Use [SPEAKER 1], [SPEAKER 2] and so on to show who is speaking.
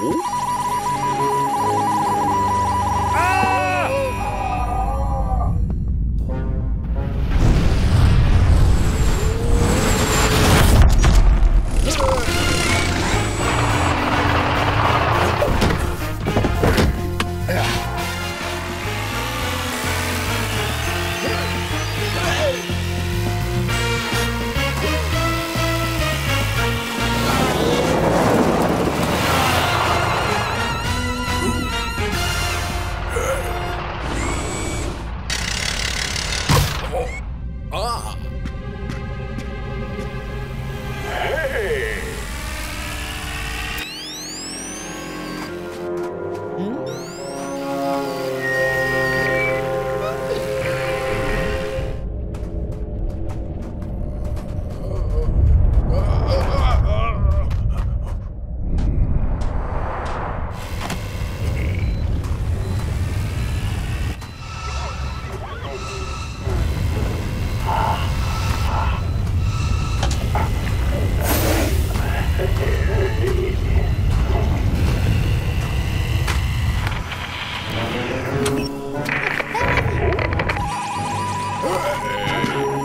[SPEAKER 1] Uhum. 啊 Hey.